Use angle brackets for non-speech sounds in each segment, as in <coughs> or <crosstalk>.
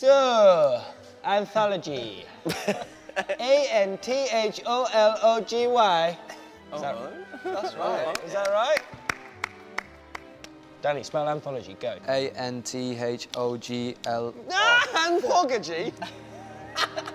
So, anthology. <laughs> A N T H O L O G Y. Is that, right? that's right. Is that right? Danny, spell anthology. Go. A N T H O G L. Ah, <laughs> anthology. <laughs>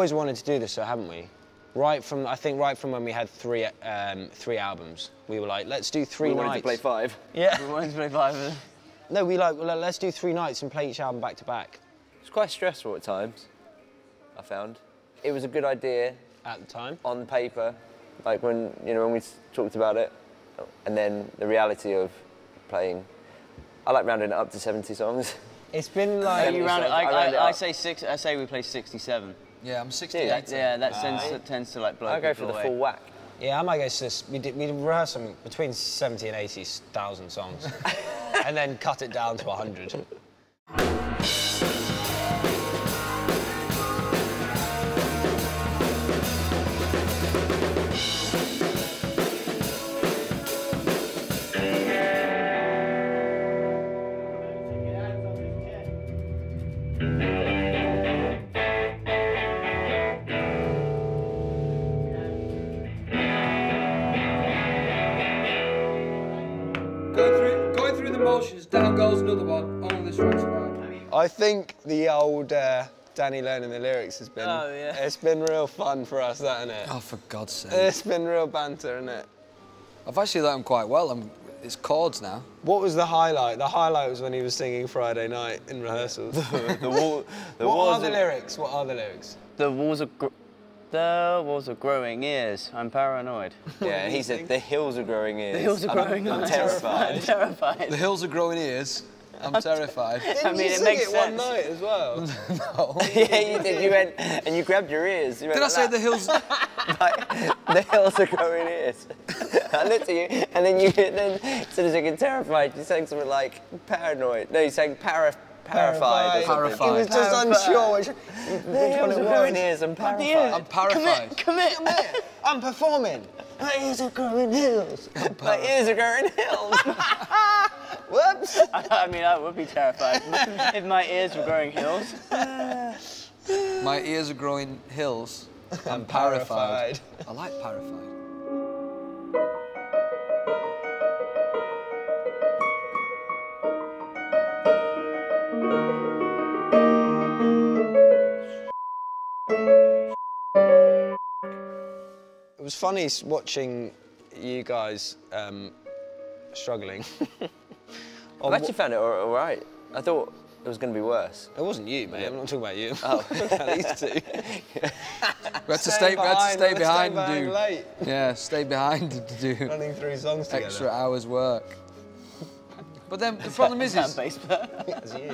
always wanted to do this, so haven't we? Right from, I think, right from when we had three, um, three albums, we were like, let's do three We nights. <laughs> wanted to play five. Yeah. We wanted to play five. No, we like, well, let's do three nights and play each album back to back It's quite stressful at times, I found. It was a good idea at the time. on paper, like when, you know, when we talked about it, and then the reality of playing. I like rounding it up to 70 songs. It's been <laughs> like, you round it, I I, I, I say six. I say we play 67. Yeah, I'm 68. Yeah, yeah that tends to, tends to like blow I go for people the away. full whack. yeah, I might go to this. We did, we rehearsed some between 70 and 80,000 songs, <laughs> and then cut it down to 100. Down goes another one. Only this one's right. I think the old uh, Danny learning the lyrics has been. Oh, yeah. It's been real fun for us, that isn't it? Oh, for God's sake. It's been real banter, isn't it? I've actually learned quite well. I'm, it's chords now. What was the highlight? The highlight was when he was singing Friday night in rehearsals. <laughs> the wall, the what are the lyrics? What are the lyrics? The walls are. Gr- the walls are growing ears. I'm paranoid. <laughs> Yeah, he said the hills are growing ears. The hills are I'm- growing I'm ears. terrified. I'm <laughs> terrified. The hills are growing ears. I'm terrified. <laughs> Didn't mean, you it sing makes it one sense. night as well? yeah, you did. You went and you grabbed your ears. You Did I like say that. the hills? like, the hills are growing ears. I looked at you, and then you then as soon as you get terrified, you sang something like paranoid. No, you sang para, He parafied. or something. Parafied. was just unsure which, The which one hills it are growing was. ears and The ears. parafied. I'm paraphrased. Commit, commit. <laughs> I'm performing. My ears are growing hills. My ears are growing hills. <laughs> Whoops. <laughs> I mean, I would be terrified if my ears were growing hills. My ears are growing hills. I'm parafied. I like parafied. Was funny watching you guys um, struggling. <laughs> I've actually found it all, right. I thought it was going to be worse. It wasn't you, mate. I'm not talking about you. Oh. <laughs> These two. <laughs> We had to stay, we had to stay behind and do. late, Yeah, stay behind and do running through songs together. extra hours work. But then the problem is, That is bass player. As you.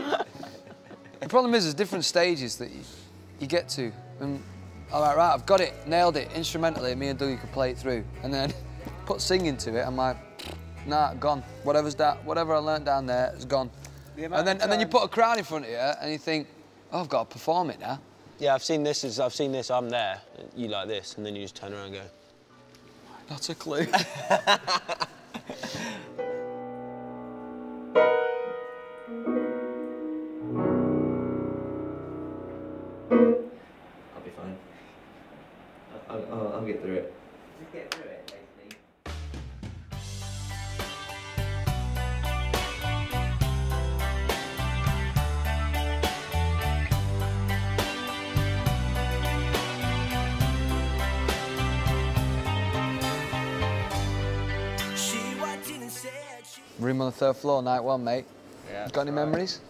the problem is, there's different stages that you, you get to. And I'm right, I've got it, nailed it instrumentally. Me and Dougie could play it through, and then <laughs> put singing to it. I'm like, nah, gone. Whatever's that, whatever I learnt down there is gone. amount And then and then you put a crowd in front of you, and you think, oh, I've got to perform it now. Yeah, I've seen this. As I've seen this. I'm there. You like this, and then you just turn around and go. Not a clue. <laughs> <laughs> Room on the third floor, night one, mate. Yeah. Got any memories?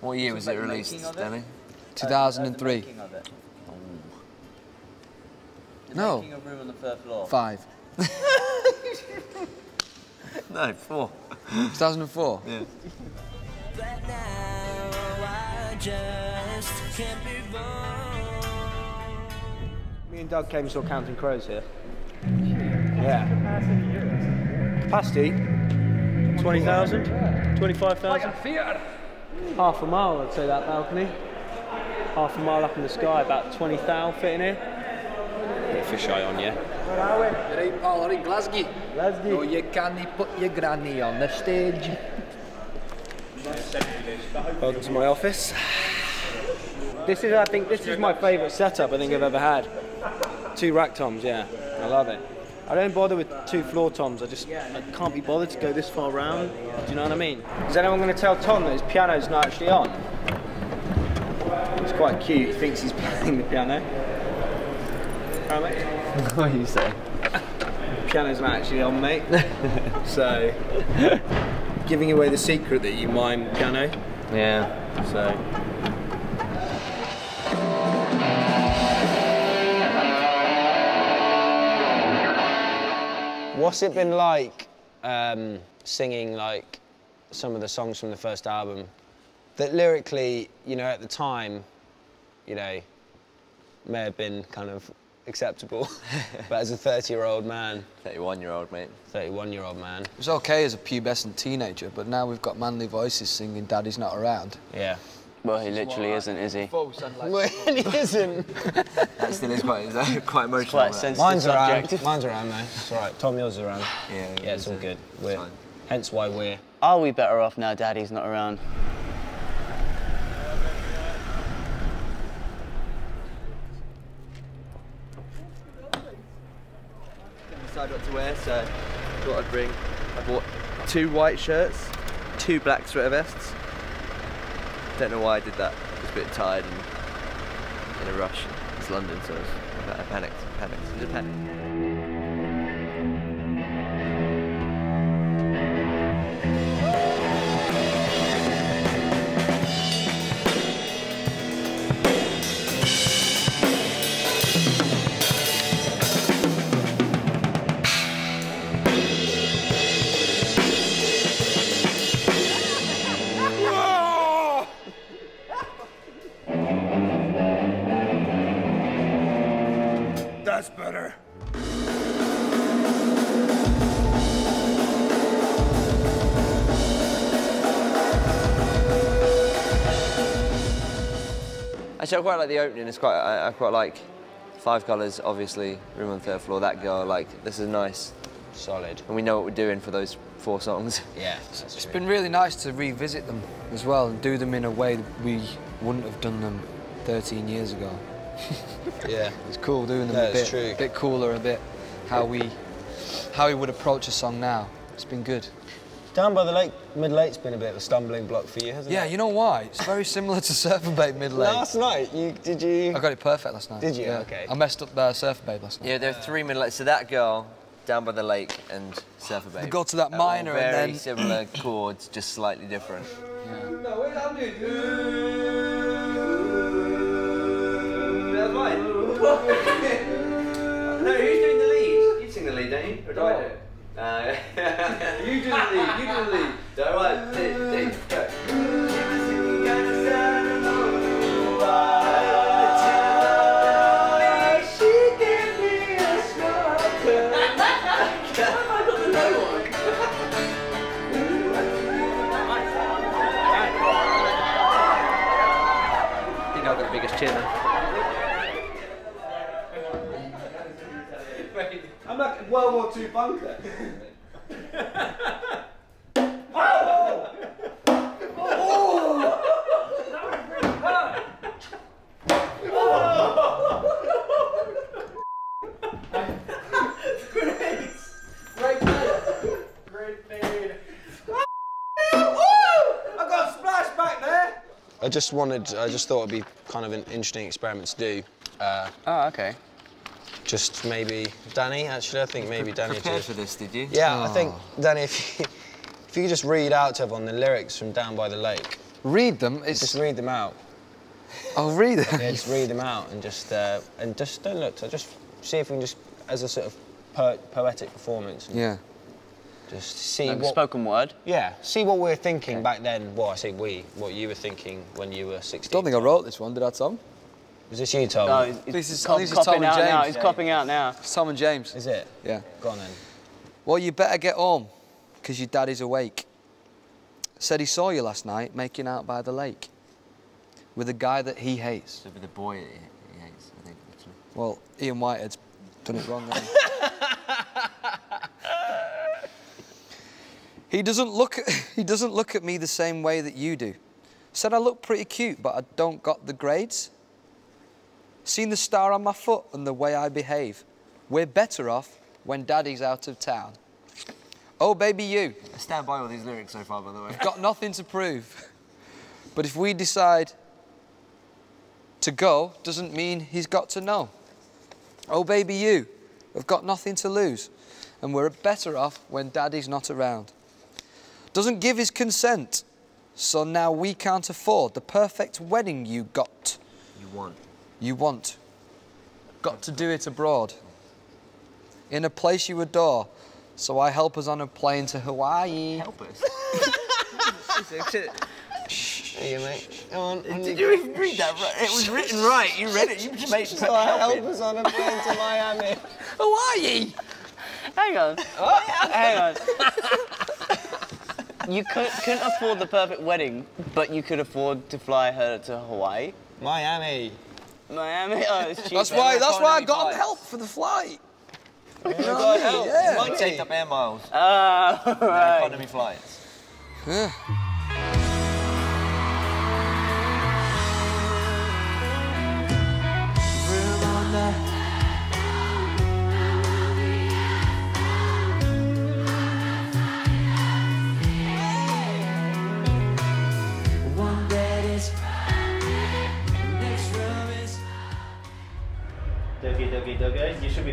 What year was it released, Danny? 2003. Uh, making of No. Making of room on the third floor. Five. <laughs> No, four. 2004? Yeah. Me and Doug came and saw Counting Crows here. Yeah. Capacity? 20,000? 25,000? Half a mile, I'd say, that balcony. Half a mile up in the sky, about 20,000 fit in here. Bit of fisheye on, yeah? Right, Paul, in Glasgow. Glasgow. No, you can't put your granny on the stage. Welcome to my office. This is, I think, this is my favourite setup I think I've ever had. Two rack toms, yeah, I love it. I don't bother with two floor toms. I just I can't be bothered to go this far round. Do you know what I mean? Is anyone going to tell Tom that his piano's not actually on? It's quite cute. He thinks he's <laughs> playing the piano. Mate. <laughs> What are you saying? <laughs> Piano's not actually on, mate. so, giving away the secret that you mime piano. Yeah. So. What's it been like um, singing like some of the songs from the first album that lyrically, you know, at the time, you know, may have been kind of acceptable, <laughs> but as a 30-year-old man, 31 year old, mate. 31-year-old man, It was okay as a pubescent teenager, but now we've got manly voices singing Daddy's Not Around. yeah. Well, he literally isn't, is he? <laughs> Well, he isn't. That still is quite, is that quite emotional. Quite that? sensitive Mine's subject. around. Mine's around, though. It's all right. Tom, yours is around. Yeah, Yeah, it's all good. We're, fine. hence why we're. Are we better off now Daddy's not around? decided what to wear, so I thought I'd bring. I bought two white shirts, two black sweater vests. Don't know why I did that. I was a bit tired and in a rush. It's London, so I, was, I panicked. Panicked. Just panicked. Actually, I quite like the opening. It's quite. I, I quite like Five Colours, obviously. Room on third floor. That girl. Like this is nice, Solid. and we know what we're doing for those four songs. Yeah. <laughs> It's been really nice to revisit them as well and do them in a way that we wouldn't have done them 13 years ago. <laughs> Yeah. It's cool doing them Yeah, a bit, it's true. bit cooler, a bit how we how we would approach a song now. It's been good. Down by the lake, mid lake's been a bit of a stumbling block for you, hasn't Yeah, it? Yeah, you know why? It's very similar to Surfer Babe Mid Lake. Last night, you did you? I got it perfect last night. Did you? Yeah. Okay. I messed up uh, Surfer Babe last night. Yeah, there are three middle. So that girl down by the lake and Surfer Babe. go to that are all minor and very then- similar chords, just slightly different. That's mine. <laughs> no, who's doing the lead? You sing the lead, don't you? Or do I do it? Uh, <laughs> you do the lead. You do the lead. Don't worry. Go. World War II bunker. I got a splash back there. I just wanted, I just thought it'd be kind of an interesting experiment to do. Uh, Oh, okay. Just maybe Danny. Actually, I think maybe Danny. Prepared too. for this, did you? Yeah, I think Danny, if you, if you could just read out to everyone the lyrics from Down by the Lake, Read them. It's just read them out. I'll read it. Yeah, just read them out and just uh, and just don't look. So just see if we can just as a sort of po- poetic performance. Yeah. Just see Like what. spoken word. Yeah, see what we were thinking back then. Well, I say we, what you were thinking when you were 16. I Don't think I wrote this one, did I, Tom? Was this you, Tom? No, he's, he's This is- cop- this is Tom and out now. James. He's copping out now. It's Tom and James. Is it? Yeah. Go on then. Well, you better get home, because your daddy's awake. Said he saw you last night making out by the lake with a guy that he hates. So with the boy he, he hates, I think. Actually. Well, Ian Whitehead's done it wrong. hasn't he? <laughs> he doesn't look <laughs> he doesn't look at me the same way that you do. Said I look pretty cute, but I don't got the grades. Seen the star on my foot and the way I behave. We're better off when daddy's out of town. Oh, baby, you. I stand by all these lyrics so far, by the way. Got nothing to prove. But if we decide to go, doesn't mean he's got to know. Oh, baby, you have got nothing to lose, and we're better off when daddy's not around. Doesn't give his consent, so now we can't afford the perfect wedding you got. You want. You want. Got to do it abroad. In a place you adore, so I help us on a plane to Hawaii. Help us. <laughs> Here, mate. Come on. Did you even read that right? It was written <laughs> right. You read it. You just made So I help us on a plane to Miami. <laughs> Hawaii! Hang on. Oh. Hang on. You could, couldn't afford the perfect wedding, but you could afford to fly her to Hawaii. Miami. Miami. Oh, it's cheap. That's why. That's why I got help for the flight. You got help. Yeah. Might take up air miles. Ah, <laughs> right. Economy flights. One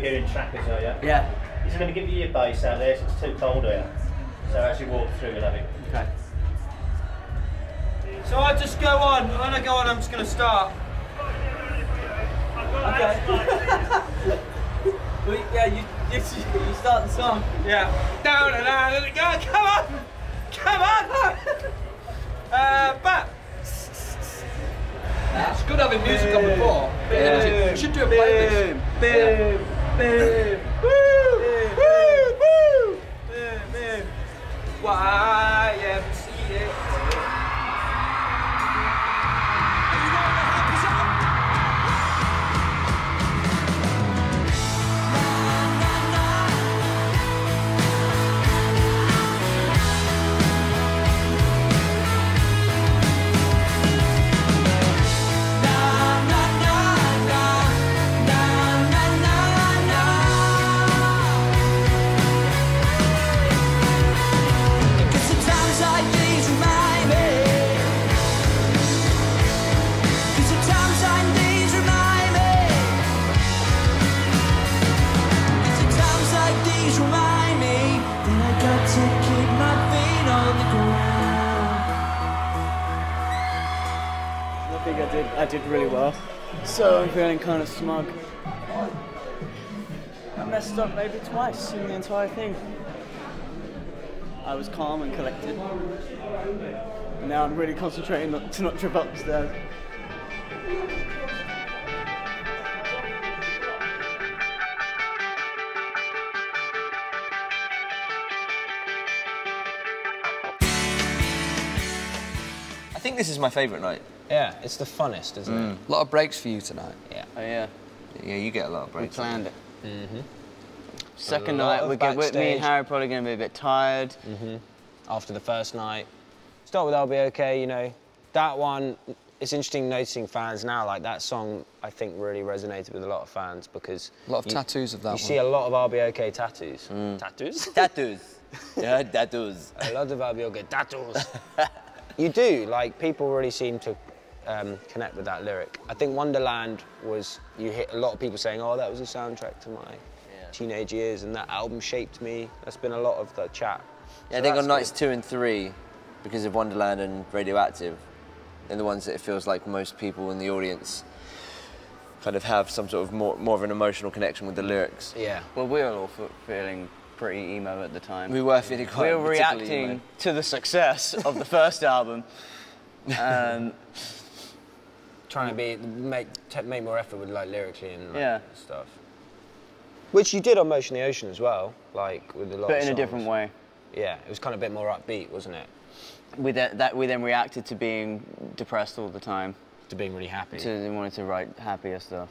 Dougie. You should be hearing trackers, are you? Yeah. He's going to give you your bass out there, so it's too cold here. So as you walk through, you'll have it. Okay. So I just go on. When I go on, I'm just going to start. Okay. <laughs> well, yeah, you, you, you start the song. Yeah. Down and down and go. Come on. Come on. <laughs> Uh, back. It's good having music on the floor. Yeah. We should do a playlist. Boom, boom, Woo! Woo! Woo! Boom, boom. YMCA. Did. I did really well. So I'm feeling kind of smug. I messed up maybe twice in the entire thing. I was calm and collected. And now I'm really concentrating not, to not trip up this is my favourite night. Yeah, it's the funnest, isn't it? A lot of breaks for you tonight. Yeah. Oh yeah, Yeah, you get a lot of breaks. we planned it. Mm-hmm. Second night, of we get, we, me and Harry probably going to be a bit tired. Mm-hmm. After the first night. Start with I'll Be Okay, you know. That one, it's interesting noticing fans now, like that song, I think really resonated with a lot of fans because. A lot of you- tattoos of that You one. see a lot of I'll Be Okay tattoos. Mm. Tattoos? Tattoos. <laughs> yeah, tattoos. a lot of I'll Be Okay tattoos. <laughs> you do, like, people really seem to um, connect with that lyric. I think Wonderland was, you hit a lot of people saying, oh, that was a soundtrack to my teenage years and that album shaped me. That's been a lot of the chat. Yeah, I think that's on nights good. two and three, because of Wonderland and Radioactive, and the ones that it feels like most people in the audience kind of have some sort of more, more of an emotional connection with the lyrics. Yeah. Well, we are all feeling pretty emo at the time. We were feeling quite We were reacting emo. to the success of the first album. Um, Trying to be make t- make more effort with like lyrically and like, Yeah. stuff. Which you did on Motion the Ocean as well, like with a lot. but of in a different way. Yeah, it was kind of a bit more upbeat, wasn't it? We then, that we then reacted to being depressed all the time. To being really happy. To we wanted to write happier stuff.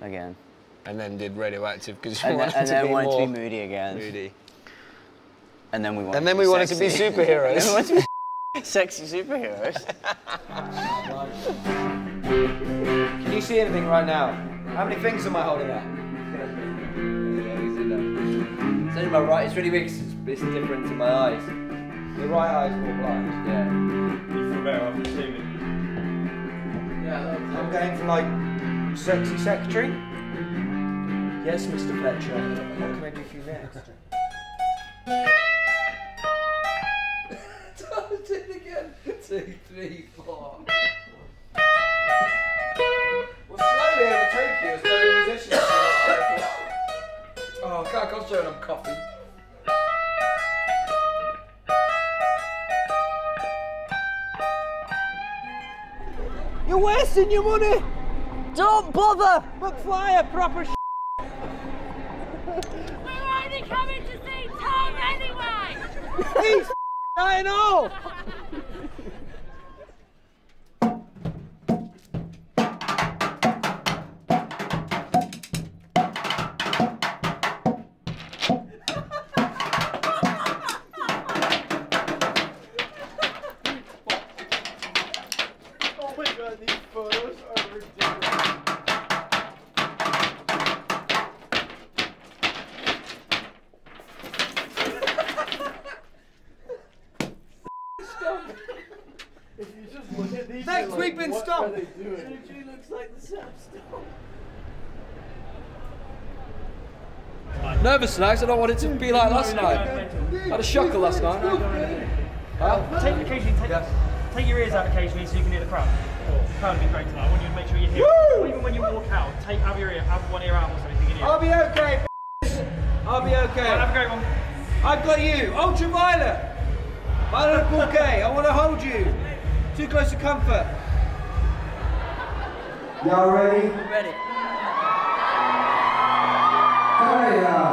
Again. And then did Radioactive because you And then, wanted and to then be wanted more to be moody again. moody. And then we wanted And then to we be wanted to be superheroes. <laughs> We to be sexy superheroes. Can you see anything right now? How many fingers am I holding up? It's only my right. It's really weird 'cause it's, it's different to my eyes. The right eye's more blind. Yeah. You feel better after seeing it. I'm going for like sexy secretary. Yes, Mr. Fletcher. What can I do for you next? <laughs> Do it again. Two, three, four. We'll slowly overtake you as though musicians. Oh, I can't concentrate when I'm coughing. You're wasting your money! Don't bother! McFly, a proper He's 9 0. Nervous tonight 'cause I don't want it to be like last night. I had a shocker last night. Take occasionally take, take your ears out occasionally so you can hear the crowd. The Crowd would be great tonight. I want you to make sure you hear. Or even when you walk out, take have your ear, have one ear out or something. so you can hear. I'll be okay. I'll be okay. Right, have a great one. I've got you, ultraviolet. My little bouquet, I want to hold you. Too close to comfort. Y'all ready? Ready. Set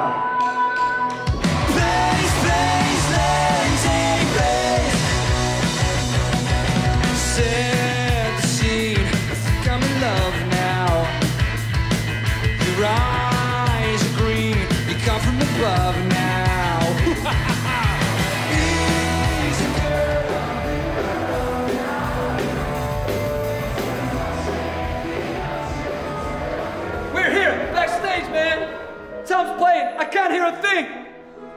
can't hear a thing.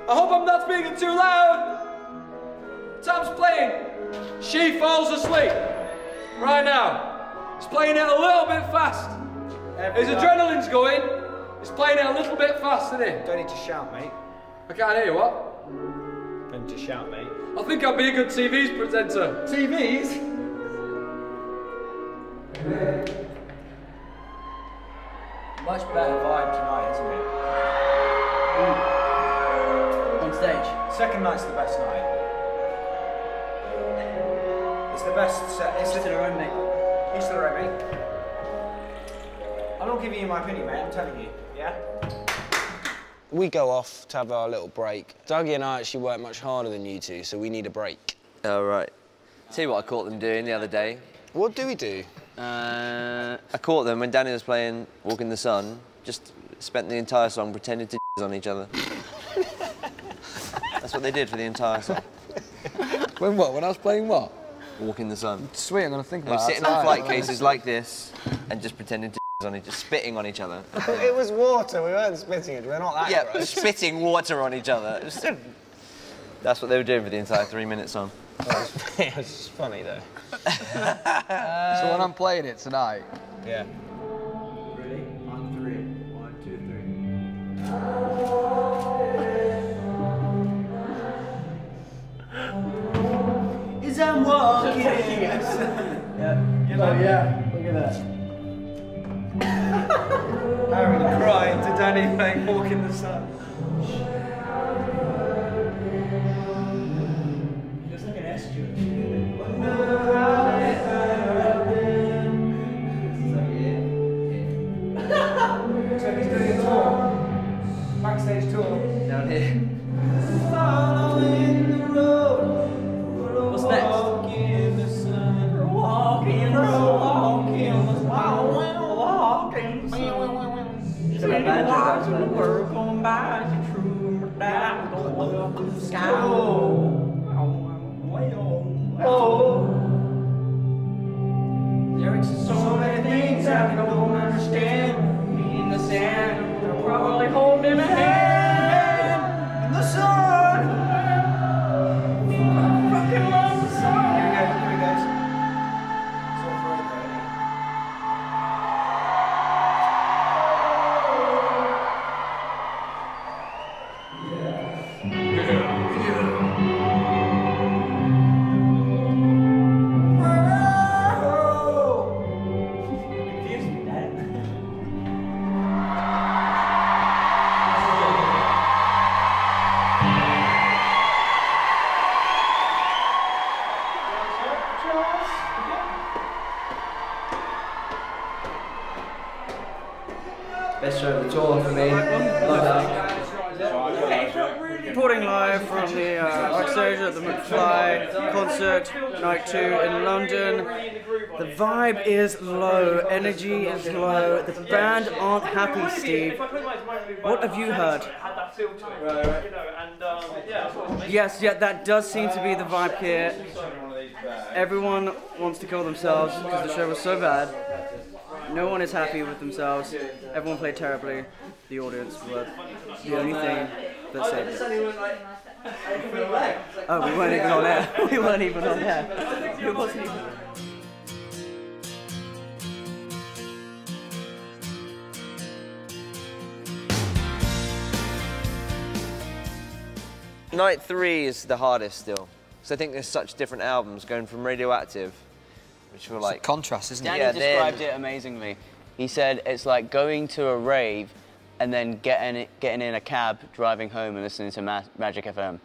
I hope I'm not speaking too loud. Tom's playing. She falls asleep. Right now. He's playing it a little bit fast. His adrenaline's going. He's playing it a little bit fast, isn't he? Don't need to shout, mate. I can't hear you, what? Don't need to shout, mate. I think I'd be a good TV's presenter. TVs? Much better vibe tonight, isn't it? On stage. Second night's the best night. It's the best set. It's To the, their own mate. each to their own, mate. I'm not giving you my opinion, mate. I'm telling you. Yeah? We go off to have our little break. Dougie and I actually work much harder than you two, so we need a break. Oh, right. Tell you what I caught them doing the other day. What do we do? Uh, I caught them when Danny was playing Walk in the Sun, just spent the entire song pretending to <laughs> on each other. That's what they did for the entire song. When what? When I was playing what? Walk in the Sun. Sweet, I'm gonna think They were about sitting that on flight cases like this and just pretending to <laughs> on each, just spitting on each other. <laughs> it was water. We weren't spitting it. We're not that Yeah, gross. spitting water on each other. That's what they were doing for the entire three-minute song. it was funny though. So when I'm playing it tonight, Yeah. Is that I'm walking. yeah. Oh yeah. Look at that. <laughs> Aaron crying to Danny playing Walk in the Sun. The tour for me. Love that. Reporting live from the uh, backstage at the McFly concert, night two in London. The vibe is low, energy is low. The band aren't happy, Steve. What have you heard? Yes, yeah, that does seem to be the vibe here. Everyone wants to kill themselves because the show was so bad. No one is happy with themselves. Everyone played terribly. The audience were the only thing that saved. Oh, we weren't even on air. <laughs> We weren't even on air. It wasn't even. Night three is the hardest still. So I think there's such different albums going from Radioactive, which were It's like a contrast, isn't it? Danny Yeah, described then- it amazingly. He said it's like going to a rave and then getting getting in a cab, driving home, and listening to Ma- Magic FM.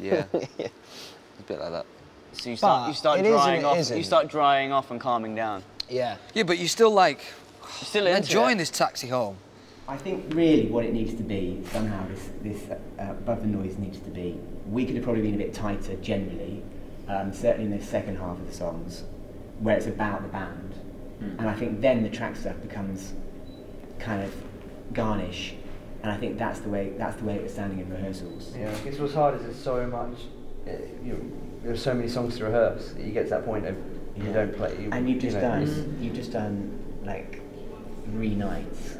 Yeah. <laughs> a bit like that. So you start, you start it is and drying off. isn't. You start drying off and calming down. Yeah. Yeah, but you still like You're still into enjoying it. this taxi home. I think really what it needs to be somehow this this uh, above the noise needs to be. We could have probably been a bit tighter generally, um, certainly in the second half of the songs, where it's about the band, and I think then the track stuff becomes kind of garnish, and I think that's the way that's the way it was sounding in rehearsals. Yeah, I guess what's hard is there's so much. Uh, you, there's so many songs to rehearse. that You get to that point of you Yeah. don't play. You, and you've you just know, done it's- you've just done like three nights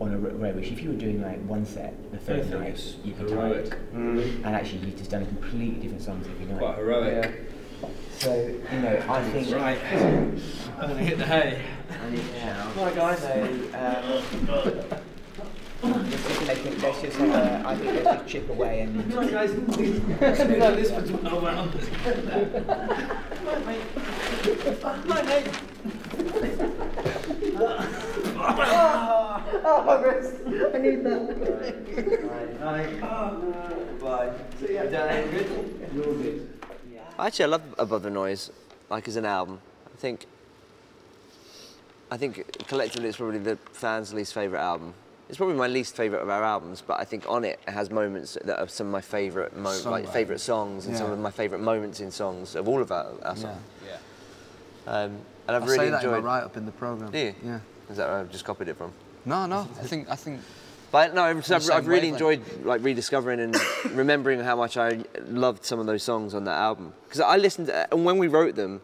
on a r- row. Which if you were doing like one set the third night, it's you'd be heroic. tired. Mm. And actually, you've just done completely different songs every night. Quite heroic. Yeah. So you know, I think Right. <laughs> I'm gonna hit the hay. I think now. Right, guys. So um, let's <laughs> just make it, let's just have a, I think let's just chip away and. <laughs> Right, guys. Let's do like this for 12 hours. Night, mate. <laughs> oh, my. I need that. Night, night. Bye. See ya. Dan, good? You're good. Actually, I love Above the Noise, like as an album. I think. I think collectively, it's probably the fans' least favorite album. It's probably my least favorite of our albums, but I think on it it has moments that are some of my favorite, mo- like favorite songs and some of my favorite moments in songs of all of our, our songs. Yeah. Um, and I've I really say that in my write up in the program. Do you? Yeah. Is that where I've just copied it from? No, no. I think I think. But no, I've, I've, really wavelength. enjoyed like rediscovering and <coughs> remembering how much I loved some of those songs on that album. Because I listened, to, and when we wrote them,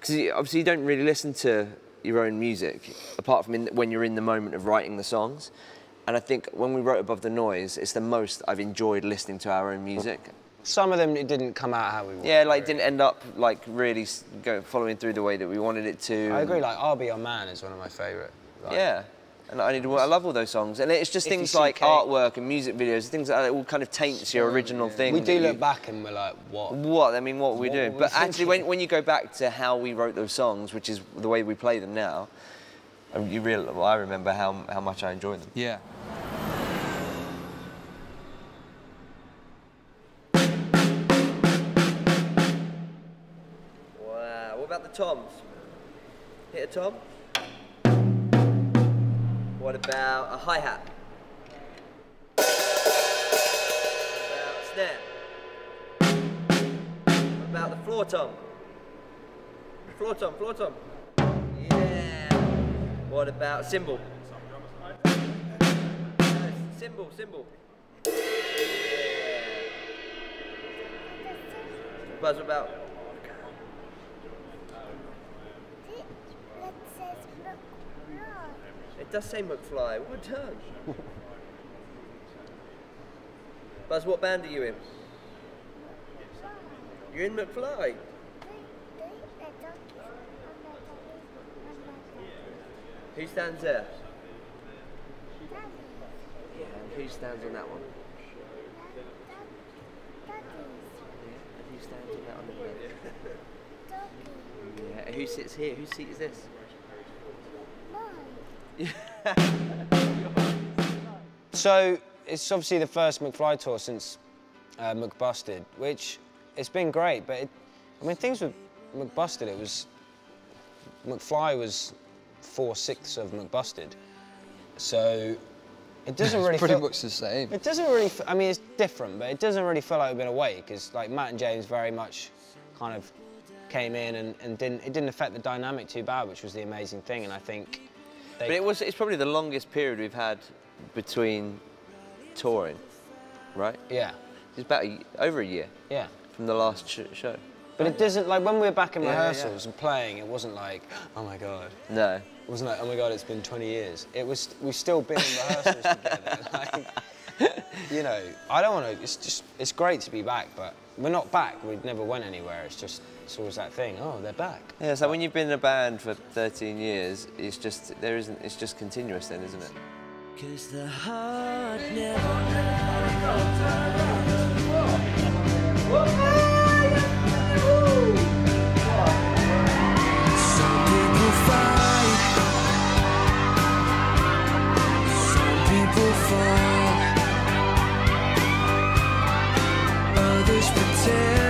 because obviously you don't really listen to your own music apart from in, when you're in the moment of writing the songs. And I think when we wrote Above the Noise, it's the most I've enjoyed listening to our own music. Some of them it didn't come out how we wanted. Yeah, like didn't end up like really s- go, following through the way that we wanted it to. I agree. Like "I'll Be Your Man" is one of my favourite. Like, Yeah. And I need to. I love all those songs, and it's just If you things see like Kate- artwork and music videos, things like that. It all kind of taints your original thing. We do that look you- back and we're like, what? What? I mean, what were we What doing? were we But actually, thinking? when, when you go back to how we wrote those songs, which is the way we play them now, um, you real. Well, I remember how how much I enjoyed them. Yeah. Wow. What about the toms? Hit a tom. What about a hi hat? What about snare? What about the floor tom? Floor tom, floor tom. Yeah. What about cymbal? Cymbal. Yeah. Buzz about It does say McFly. Well done. Buzz, what band are you in? You're in McFly. Who stands there? Yeah, and who stands on that one? Yeah, and who stands on that one? <laughs> Yeah, who sits here? Whose seat is this? <laughs> So it's obviously the first McFly tour since uh, McBusted, which it's been great. But it, I mean, things with McBusted, it was McFly was four sixths of McBusted, so it doesn't <laughs> It's really pretty feel, much the same. It doesn't really. f- I mean, it's different, but it doesn't really feel like we've been away because like Matt and James very much kind of came in and, and didn't it didn't affect the dynamic too bad, which was the amazing thing. And I think they, But it was. It's probably the longest period we've had between touring, right? Yeah. It's about a, over a year. Yeah. From the last sh- show. But it doesn't like when we were back in Yeah, yeah, rehearsals and playing. It wasn't like, oh my god. No. It wasn't like, oh my god, it's been 20 years. It was. We've still been in rehearsals <laughs> together. Like, you know, I don't want to. It's just. It's great to be back, but we're not back. We never went anywhere. It's just. It's always that thing. Oh, they're back. Yeah. So when you've been in a band for 13 years, it's just there isn't. It's just continuous then, isn't it? Cause the heart never Some people fight, some people fall, others pretend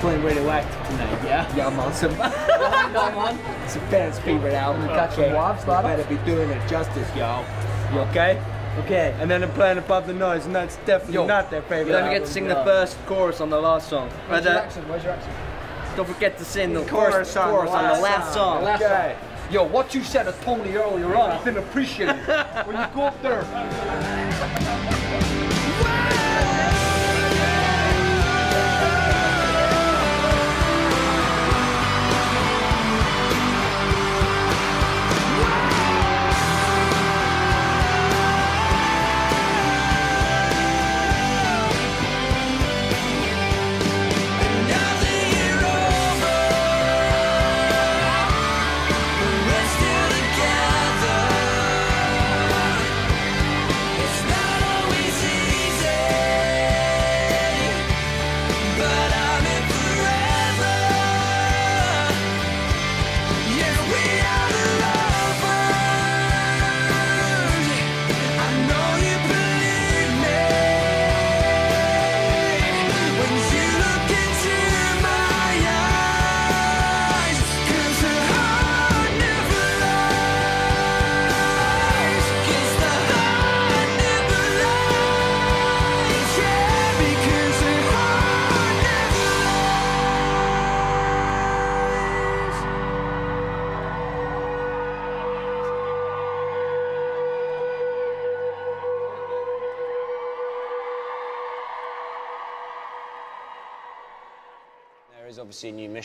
playing radioactive tonight, yeah? Yeah, I'm on some. <laughs> I'm on. It's a band's favorite album. You got some wops, You better be doing it justice, y'all. You okay? Okay. And then I'm playing above the noise, and that's definitely Yo, not their favorite. You don't forget to album. sing the first chorus on the last song. Where's Right your there. accent? Where's your accent? Don't forget to sing the Chorus chorus, on the chorus on the last last song. song. Last Okay. Yo, what you said to Tony earlier on, I didn't appreciate it. when you go up there.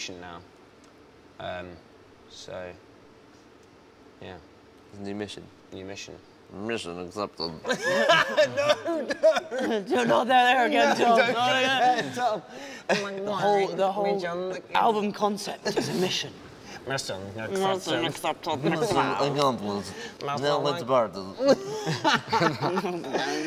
There is obviously a new mission now, Um, so, yeah. New mission. New mission. Mission accepted. <laughs> Dude, <laughs> not there again, Tom. Don't Not again. Tom. The whole, the whole album concept is a mission. Mission Mission accepted. Mission accomplished. Now let's party.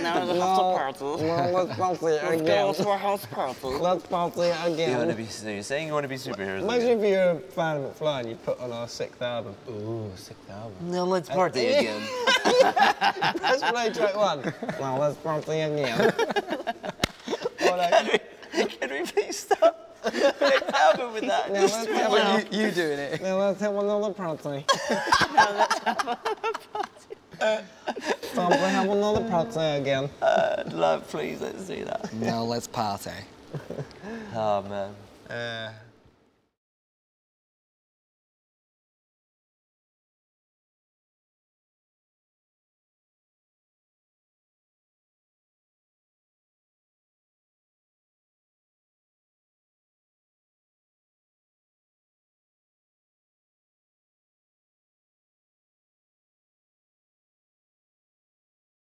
Now the house party. Now let's party Let's again. go to a house party. Let's party again. You wanna be, so you're saying you want to be superheroes Imagine if you're a fan of McFly and you put on our sixth album. Ooh, sixth album. Now let's party again. <laughs> Press play track one. Now let's party again. <laughs> <laughs> Can we please stop? Next album with that. Now let's have Well, a- you, you doing it. Now let's have another party. <laughs> <laughs> Time to have another party again. Uh, love, please, let's do that. Now let's party. Oh, man. Uh,